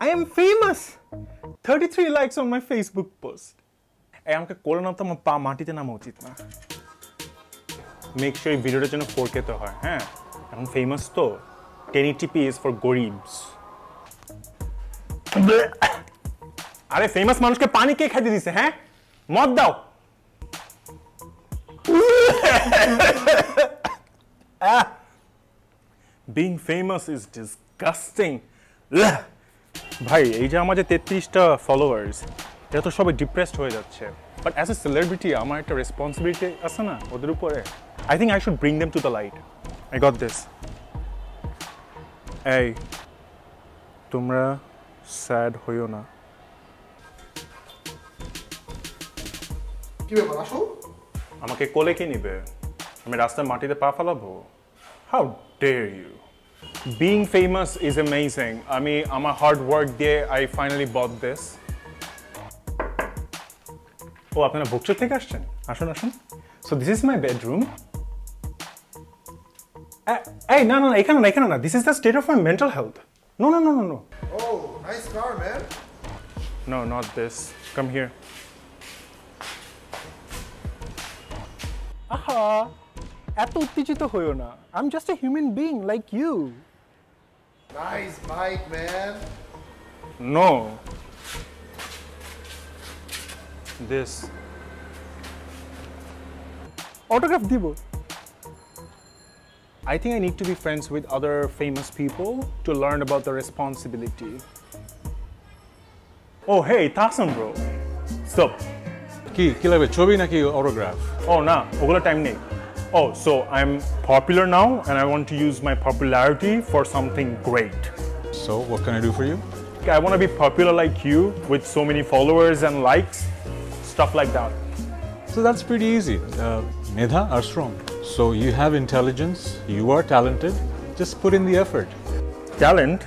I am famous. 33 likes on my Facebook post. এই আমাকে কোলে নামতে আমার পা মাটিতে নামা উচিত না মেক শিওর এই ভিডিওটা যেন ফোর তে হয় হ্যাঁ এখন ফেমাস তো টেন টিপি ইজ ফর গরিবস আরে ফেমাস মানুষকে পানি কে খাইতে দিছে হ্যাঁ মদ দাও বিং ফেমাস ইজ ডিসগাস্টিং ভাই এই যে আমার যে তেত্রিশটা ফলোয়ার্স এটা তো সবাই ডিপ্রেসড হয়ে যাচ্ছে। বাট অ্যাজ এ সেলিব্রিটি আমার একটা রেসপন্সিবিলিটি আছে না ওদের উপরে। I think I should bring them to the light I got this এই তোমরা স্যাড হইও না। কি ব্যাপার আসো আমাকে কোলে কে নিবে? আমি রাস্তার মাটিতে পা ফেলাবো? How dare you being famous is amazing আমি আমার হার্ড ওয়ার্ক দিয়ে আই ফাইনালি বট দিস ও আপনারা বুকচুর থেকে আসছেন আসুন আসুন so this is my bedroom এই না না না, এখানে না এখানে না this is the state of my mental health no no no no no Oh, nice car, man. No, not this. Come here. আহা এত উত্তেজিত হইও না I am just a human being like you Nice bike, man. No this autograph দিব I think I need to be friends with other famous people to learn about the responsibility. Oh, hey, Tasam, bro. Stop. কি কি লাগবে ছবি নাকি autograph Oh, nah, ওগুলো time নেই Oh, so I'm popular now and I want to use my popularity for something great. So what can I do for you I want to be popular like you with so many followers and likes, stuff like that. So that's pretty easy. Uh, Medha are strong. So you have intelligence, you are talented, just put in the effort. Talent?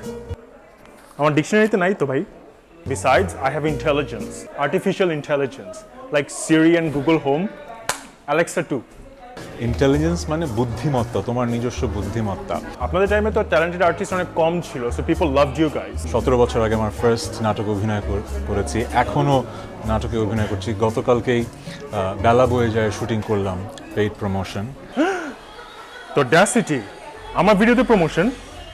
আমার ডিকশনারিতে নাই তো ভাই Besides, I have intelligence, artificial intelligence, like Siri and Google Home, Alexa too. Intelligence মানে বুদ্ধিমত্তা তোমার নিজস্ব বুদ্ধিমত্তা। আপনাদের টাইমে তো ট্যালেন্টেড আর্টিস্ট অনেক কম ছিল so people love you guys সতেরো বছর আগে আমার ফার্স্ট নাটক অভিনয় কর- করেছি। এখনও নাটকে অভিনয় করছি। গতকালকেই বেলা বয়ে যায় শুটিং করলাম পেইড প্রমোশন তো ড্যাসিটি আমার ভিডিওতে প্রমোশন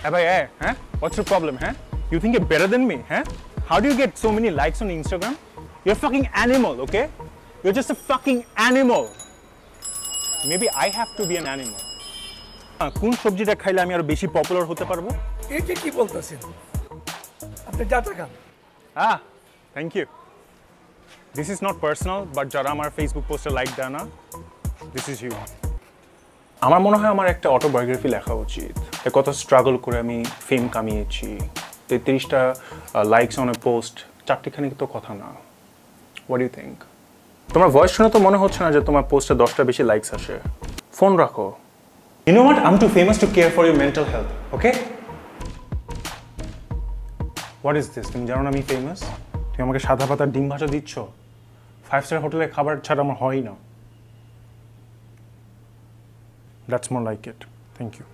হ্যাঁ ভাই হ্যাঁ হ্যাঁ। হোয়াটস ইউর প্রবলেম হ্যাঁ? You think a better than me হ্যাঁ? How do you get so many likes on Instagram you are fucking animal okay you are just a fucking animal maybe I have to be an animal কোন সবজিটা খাইলে আমি আরও বেশি popular হতে পারব? এটা কি বলতেছেন? আপনি যাতা খান। Ah, thank you. This is not personal, but যারা আমার ফেসবুক পোস্টে লাইক দেয় না দিস ইজ ইউ আমার মনে হয় আমার একটা অটোবায়োগ্রাফি লেখা উচিত। কত স্ট্রাগল করে আমি ফেম কামিয়েছি। তেত্রিশটা লাইকস অন এ পোস্ট চারটিখানি তো কথা না। হোয়াট ইউ থিঙ্ক তোমার ভয়েস শুনে তো মনে হচ্ছে না যে তোমার পোস্টে দশটা বেশি লাইকস আসে। ফোন রাখো। You know what am too famous to care for your mental health okay what is this তুমি জানো না আমি ফেমাস তুমি আমাকে সাদা পাতার ডিম ভাজা দিচ্ছ? ফাইভ স্টার হোটেলে খাবার ছাড়া আমার হয় না। That's more like it thank you